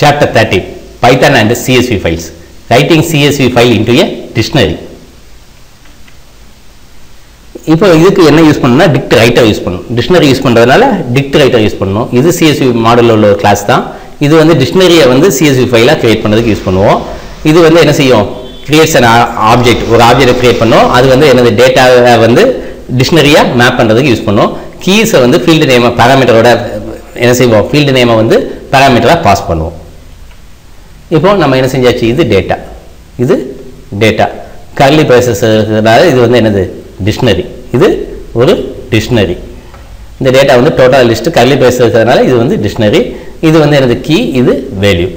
Chapter 30 Python and CSV files. Writing CSV file into a dictionary. இப்போ இதுக்கு என்ன use பண்ணணும்னா டிக்ட் ரைட்டர் யூஸ் பண்ணணும் டிக்ஷனரி யூஸ் பண்ணுறதுனால டிக்ட் ரைட்டர் யூஸ் பண்ணணும் இது சிஎஸ்வி மாடலில் உள்ள ஒரு கிளாஸ் தான். இது வந்து டிக்ஷனரியை வந்து சிஎஸ்வி ஃபைலாக கிரியேட் பண்ணுறதுக்கு யூஸ் பண்ணுவோம். இது வந்து என்ன செய்யும்? கிரியேட்ஸ் அன் ஆப்ஜெக்ட் ஒரு ஆப்ஜெக்ட் கிரியேட் பண்ணோம். அது வந்து எனது டேட்டாவை வந்து டிக்ஷனரியாக மேப் பண்ணுறதுக்கு யூஸ் பண்ணுவோம் கீஸை வந்து ஃபீல்டு நேமை பேராமீட்டரோட என்ன செய்வோம்? ஃபீல்டு நேமை வந்து பேராமீட்டராக பாஸ் பண்ணுவோம். இப்போ நம்ம என்ன செஞ்சாச்சு? இது டேட்டா இது டேட்டா கர்லி பேசஸ் இருக்கிறதுனால இது வந்து என்னது? டிக்ஷனரி இது ஒரு டிக்ஷனரி இந்த டேட்டா வந்து டோட்டல் லிஸ்ட்டு கர்லி ப்ரைஸ் இருக்கிறதுனால இது வந்து டிக்ஷனரி இது வந்து எனது கீ இது வேல்யூ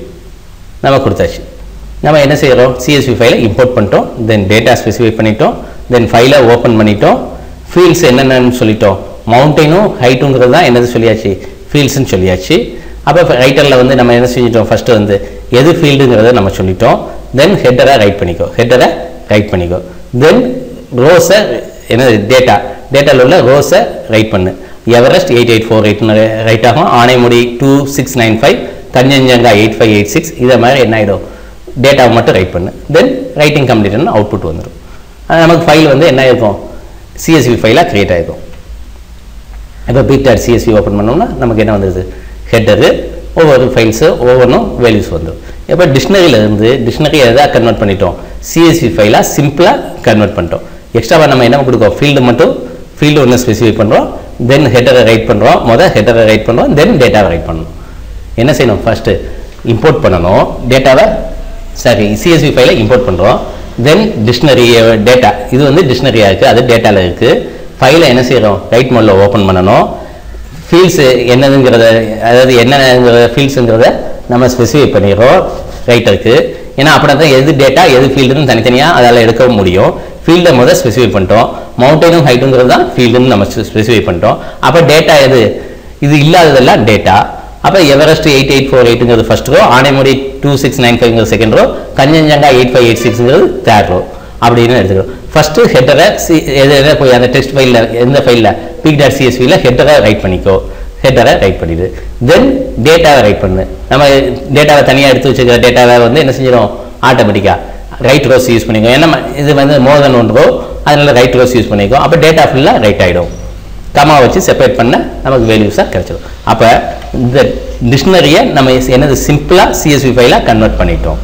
நம்ம கொடுத்தாச்சு. நம்ம என்ன செய்கிறோம் சிஎஸ்வி ஃபைலை இம்போர்ட் பண்ணிட்டோம். தென் டேட்டா ஸ்பெசிஃபை பண்ணிட்டோம். தென் ஃபைலை ஓப்பன் பண்ணிட்டோம். ஃபீல்ட்ஸ் என்னென்னு சொல்லிட்டோம். மவுண்டெயினும் ஹைட்டுங்கிறது தான் என்னது சொல்லியாச்சு? ஃபீல்ட்ஸ்னு சொல்லியாச்சு. அப்போ ரைட்டரில் வந்து நம்ம என்ன செஞ்சிட்டோம்? ஃபஸ்ட்டு வந்து எது ஃபீல்டுங்கிறத நம்ம சொல்லிட்டோம். தென் ஹெட்டரை ரைட் பண்ணிக்கோ. ஹெட்டரை ரைட் பண்ணிக்கோ. தென் ரோஸை என்ன டேட்டா டேட்டாவில் உள்ள ரோஸை ரைட் பண்ணு. எவரெஸ்ட் எயிட் எயிட் ஃபோர் எயிட்னு ரைட் ஆகும். Anamudi two six nine five Kanchenjunga eight five eight six இதை மாதிரி என்ன ஆகிடும் டேட்டாவை மட்டும் ரைட் பண்ணு. தென் ரைட்டிங் கம்ப்ளீட்னு அவுட்புட் வந்துடும் நமக்கு ஃபைல் வந்து என்ன ஆயிருக்கும்? சிஎஸ்வி ஃபைலாக க்ரியேட் ஆகிருக்கும் இப்போ பிட் டாட் சிஎஸ்வி ஓப்பன் பண்ணோம்னா நமக்கு என்ன வந்துடுது ஹெட்டரு ஒவ்வொரு ஃபைல்ஸு ஒவ்வொன்றும் வேல்யூஸ் வந்துடும் இப்போ டிக்ஷனரியிலேருந்து டிக்ஷனரி எதாக கன்வெர்ட் பண்ணிட்டோம்? சிஎஸ்வி ஃபைலாக சிம்பிளாக கன்வெர்ட் பண்ணிட்டோம். எக்ஸ்ட்ராவாக நம்ம என்ன கொடுக்கோம்? ஃபீல்டு மட்டும் ஃபீல்டு ஒன்று ஸ்பெசிஃபை பண்ணுறோம் தென் ஹெட்டரை ரைட் பண்ணுறோம் மொதல் ஹெட்டரை ரைட் பண்ணுறோம் தென் டேட்டாவை ரைட் பண்ணணும். என்ன செய்யணும்? ஃபஸ்ட்டு இம்போர்ட் பண்ணணும். டேட்டாவை சாரி சிஎஸ்வி ஃபைலை இம்போர்ட் பண்ணுறோம் தென் டிக்ஷனரி டேட்டா இது வந்து டிக்ஷனரியாக இருக்குது அது டேட்டாவில் இருக்குது ஃபைலை என்ன செய்கிறோம் ரைட் மோடில் ஓப்பன் பண்ணணும். ஃபீல்ட்ஸு என்னதுங்கிறத அதாவது என்னங்கிறத ஃபீல்ட்ஸுங்கிறத நம்ம ஸ்பெசிஃபை பண்ணிடுறோம் ரைட்டருக்கு ஏன்னா அப்படி தான் எது டேட்டா எது ஃபீல்டுன்னு தனித்தனியாக அதால் எடுக்க முடியும். ஃபீல்டை முதல் ஸ்பெசிஃபை பண்ணிட்டோம். மவுண்டெயினும் ஹைட்டுங்கிறது தான் ஃபீல்டுன்னு நம்ம ஸ்பெசிஃபை பண்ணிட்டோம். அப்போ டேட்டா எது? இது இல்லாததெல்லாம் டேட்டா அப்போ Everest eight eight four எயிட்டுங்கிறது first row Anamudi two six nine ஃபைவ்ங்கிறது second row Kanchenjunga eight five eight சிக்ஸ்ங்கிறது third row அப்படின்னு எடுத்துக்கிறோம் ஃபஸ்ட்டு ஹெட்டரை சி எது போய் அந்த டெக்ஸ்ட் ஃபைலில் எந்த ஃபைலில் பிக் டாட் சிஎஸ்பியில் ஹெட்டரை ரைட் பண்ணிக்கோ. ஹெட்டரை ரைட் பண்ணிடு. தென் டேட்டாவை ரைட் பண்ணு. நம்ம டேட்டாவை தனியாக எடுத்து வச்சுக்கிற டேட்டாவை வந்து என்ன செஞ்சிடும் ஆட்டோமேட்டிக்காக ரைட் ரோஸ் யூஸ் பண்ணிக்கோ. ஏன்னா இது வந்து more than one row write rows use பண்ணிக்கோ. அப்போ டேட்டா ஃபுல்லாக ரைட் ஆகிடும் கமா வச்சு செப்பரேட் பண்ண நமக்கு வேல்யூஸாக கிடச்சிடும் அப்போ இந்த டிக்ஷனரியை நம்ம என்னது சிம்பிளாக சிஎஸ்வி ஃபைலாக கன்வெர்ட் பண்ணிட்டோம்.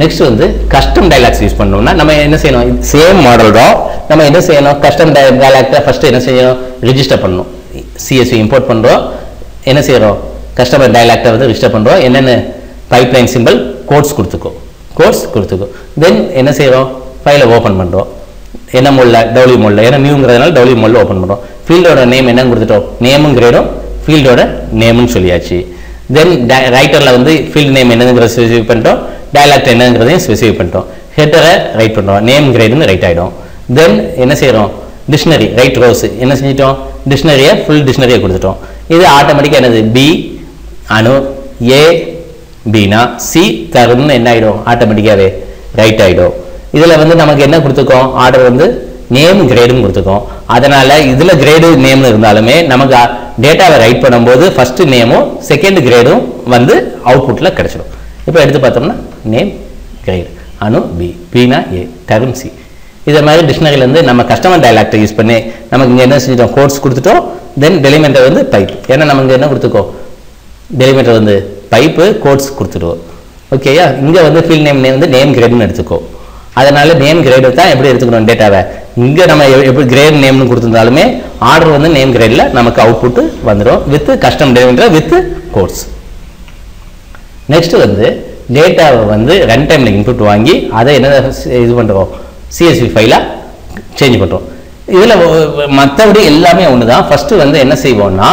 நெக்ஸ்ட் வந்து கஸ்டம் டைலாக்ஸ் யூஸ் பண்ணோம்னா நம்ம என்ன செய்யணும்? சேம் மாடல் தான். நம்ம என்ன செய்யணும்? கஸ்டம் டைலாக்டை ஃபஸ்ட்டு என்ன செய்யணும்? ரிஜிஸ்டர் பண்ணணும். சிஎஸ்சி இம்போர்ட் பண்ணுறோம் என்ன செய்கிறோம் கஸ்டமர் டைலாக்டை வந்து ரிஜிஸ்டர் பண்ணுறோம் என்னென்ன பைப்லைன் சிம்பிள் கோட்ஸ் கொடுத்துக்கோ கோட்ஸ் கொடுத்துக்கோ தென் என்ன செய்கிறோம் ஃபைலை ஓப்பன் பண்ணுறோம் என்ன மோடில் டபிள்யூ மோடில் ஏன்னா நியூங்கிறதுனால டபிள்யூ மோடில் ஓப்பன் பண்ணுறோம் ஃபீல்டோட நேம் என்னன்னு கொடுத்துட்டோம். நேமும் கிரேடும் ஃபீல்டோட நேமுன்னு சொல்லியாச்சு. தென் ரைட்டரில் வந்து ஃபீல்டு நேம் என்னங்கிறத ஸ்பெசிஃபை பண்ணிட்டோம். டயலாக்ட் என்னங்கிறதையும் ஸ்பெசிஃபை பண்ணிட்டோம். ஹெட்டரை ரைட் பண்ணுறோம் நேம் கிரேடுன்னு ரைட் ஆகிடும் தென் என்ன செய்கிறோம் டிக்ஷனரி ரைட் ரோஸ் என்ன செஞ்சிட்டோம்? டிக்ஷனரியை ஃபுல் டிக்ஷனரியை கொடுத்துட்டோம். இது ஆட்டோமேட்டிக்காக என்னது? பி அணு ஏ பினா சி தருன்னு என்ன ஆகிடும் ஆட்டோமேட்டிக்காகவே ரைட் ஆகிடும் இதில் வந்து நமக்கு என்ன கொடுத்துருக்கோம்? ஆர்டர் வந்து நேம் கிரேடும் கொடுத்துருக்கோம். அதனால் இதில் கிரேடு நேம்னு இருந்தாலுமே நமக்கு டேட்டாவை ரைட் பண்ணும்போது ஃபஸ்ட்டு நேமும் செகண்ட் கிரேடும் வந்து அவுட்புட்டில் கிடச்சிடும். இப்போ எடுத்து பார்த்தோம்னா name grade Anu B Beena A term C இதை மாதிரி டிக்ஷனரியிலேருந்து நம்ம கஸ்டமர் டைலாக்டை யூஸ் பண்ணி நமக்கு இங்கே என்ன செஞ்சிட்டோம்? கோட்ஸ் கொடுத்துட்டோம். தென் டெலிமெண்டர் வந்து பைப் ஏன்னா நம்ம இங்கே என்ன கொடுத்துக்கோ டெலிமெண்டர் வந்து பைப்பு கோட்ஸ் கொடுத்துடுவோம். ஓகேயா இங்கே வந்து ஃபீல்ட் நேம் நேம் வந்து நேம் கிரேட்னு எடுத்துக்கோ அதனால நேம் கிரேடு தான் எப்படி எடுத்துக்கணும் டேட்டாவை இங்கே நம்ம எப்படி கிரேட் நேம்னு கொடுத்துருந்தாலுமே ஆர்டர் வந்து நேம் கிரேடில் நமக்கு அவுட்புட்டு வந்துடும் with custom delimiter with quotes next வந்து டேட்டாவை வந்து ரன் டைமில் இன்புட் வாங்கி அதை என்ன இது பண்ணுறோம் சிஎஸ்வி ஃபைலாக சேஞ்ச் பண்ணுறோம் இதில் மற்றபடி எல்லாமே ஒன்று தான் ஃபஸ்ட்டு வந்து என்ன செய்வோம்னா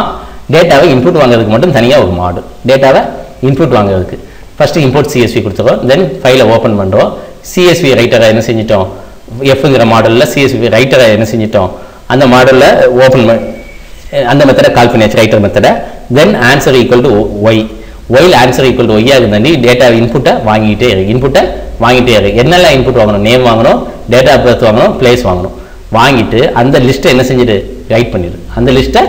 டேட்டாவை இன்புட் வாங்குறதுக்கு மட்டும் தனியாக ஒரு மாடு டேட்டாவை இன்புட் வாங்குறதுக்கு. ஃபஸ்ட்டு இம்போர்ட் சிஎஸ்வி கொடுத்துருவோம் தென் ஃபைலை ஓப்பன் பண்ணுறோம் சிஎஸ்வி ரைட்டராக என்ன செஞ்சிட்டோம்? எஃப்ங்கிற மாடலில் சிஎஸ்வி ரைட்டராக என்ன செஞ்சிட்டோம்? அந்த மாடலில் ஓப்பன் அந்த மெத்தடை கால் பண்ணியாச்சு ரைட்டர் மெத்தடை then answer equal to Y while answer equal to ஒய்யாக இருந்தாண்டி டேட்டா இன்புட்டை வாங்கிக்கிட்டே இருக்கு இன்புட்டை வாங்கிட்டே இருக்கு என்னெல்லாம் இன்புட் வாங்கணும்? நேம் வாங்கணும் டேட்டா ஆஃப் பர்த் வாங்கணும் பிளேஸ் வாங்கணும். வாங்கிட்டு அந்த லிஸ்ட்டை என்ன செஞ்சுட்டு ரைட் பண்ணிடு. அந்த லிஸ்ட்டை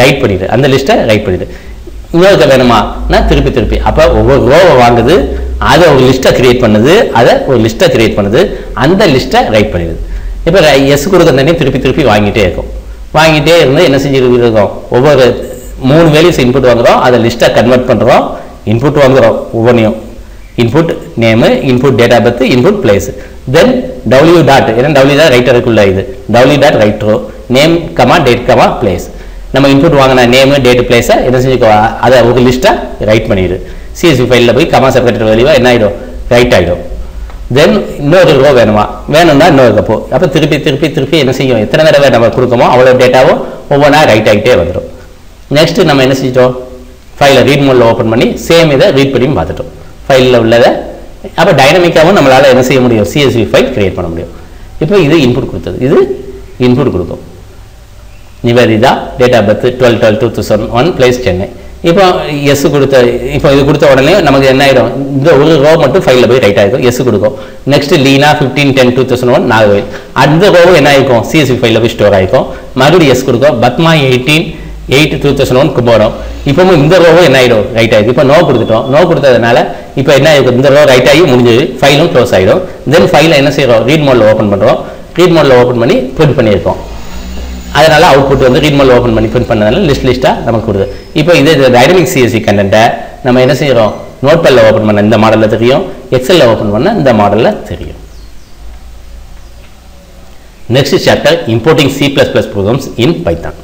ரைட் பண்ணிடு. அந்த லிஸ்ட்டை ரைட் பண்ணிடு. இன்னொருக்க வேணுமானா திருப்பி திருப்பி. அப்போ ஒவ்வொரு ரோவை வாங்குது. அதை ஒரு லிஸ்ட்டை கிரியேட் பண்ணுது. அதை ஒரு லிஸ்ட்டை கிரியேட் பண்ணுது. அந்த லிஸ்ட்டை ரைட் பண்ணிடுது. இப்போ எஸ் கொடுக்க தண்ணி திருப்பி திருப்பி வாங்கிட்டே இருக்கும். வாங்கிட்டே இருந்து என்ன செஞ்சுட்டு ஒவ்வொரு மூணு வேல்யூஸ் இன்புட் வாங்குறோம். அதை லிஸ்ட்டை கன்வெர்ட் பண்ணுறோம் இன்புட் வாங்குறோம். ஒவ்வொன்றையும் input name input data birth input place then W dot ஏன்னா டபிள்யூ டாட் ரைட்டருக்குள்ள இது. W dot write row name comma date comma place நம்ம இன்புட் வாங்கின நேமு டேட் பிளேஸை என்ன செஞ்சுக்கோ? அதை ஒரு லிஸ்ட்டாக ரைட் பண்ணிடு. சிஎஸ்சி ஃபைலில் போய் கமா செப்பரேட்டர் வேல்யூவாக என்ன ஆகிடும் ரைட் ஆகிடும் தென் இன்னொரு ரோ வேணுமா? வேணும்னா இன்னொரு கப்போ அப்போ திருப்பி திருப்பி திருப்பி என்ன செய்யும்? எத்தனை தடவை நம்ம கொடுக்கமோ அவ்வளோ டேட்டாவும் ஒவ்வொன்றா ரைட் ஆகிட்டே வந்துடும் நெக்ஸ்ட் நம்ம என்ன செஞ்சிட்டோம்? ஃபைலை ரீட் மோடில் ஓப்பன் பண்ணி சேம் இதை ரீட் பண்ணியும் பார்த்துட்டோம். ஃபைலில் உள்ளதை அப்போ டைனமிக்காகவும் நம்மளால் என்ன செய்ய முடியும்? சிஎஸ்வி ஃபைல் க்ரியேட் பண்ண முடியும். இப்போ இது இன்புட் கொடுத்தது. இது இன்புட் கொடுக்கும். Nivedita date of birth twelve twelve two thousand one place Chennai இப்போ எஸ் கொடுத்த இப்போ இது கொடுத்த உடனே நமக்கு என்ன ஆயிடும்? இந்த ஒரு ரோ மட்டும் ஃபைலில் போய் ரைட் ஆகிருக்கும் எஸ் கொடுக்கும். Next Leena fifteen ten two thousand one நாகவே அந்த ரோவும் என்ன ஆயிருக்கும் சிஎஸ்சி ஃபைலில் போய் ஸ்டோர் ஆகிருக்கும் மறுபடியும் எஸ் கொடுக்கும். Padma eighteen eight two thousand one Kumbakonam. இப்போவும் இந்த ரோவும் என்ன ஆயிடும்? ரைட் ஆகிடுது இப்போ நோ கொடுத்துட்டோம். நோ கொடுத்ததுனால இப்போ என்ன ஆயிருக்கும் இந்த ரோ ரைட் ஆகி முடிஞ்சது. ஃபைலும் க்ளோஸ் ஆகிடும் தென் ஃபைலை என்ன செய்கிறோம் ரீட் மோடில் ஓப்பன் பண்ணுறோம் ரீட் மோடில் ஓப்பன் பண்ணி பிரிண்ட் பண்ணியிருக்கோம். அதனால அவுட்புட் வந்து ரீட் மோடில் ஓப்பன் பண்ணி பிரிண்ட் பண்ணதுனால லிஸ்ட் லிஸ்ட்டாக நமக்கு கொடுது இப்போ இது டைனமிக் சிஎஸ்சி கண்டென்ட்டை நம்ம என்ன செய்கிறோம் நோட்பேடில் ஓப்பன் பண்ண இந்த மாடலில் தெரியும். எக்ஸலில் ஓப்பன் பண்ண இந்த மாடலில் தெரியும். Next chapter importing C plus plus programs in Python